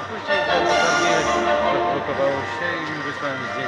informacja podana. A później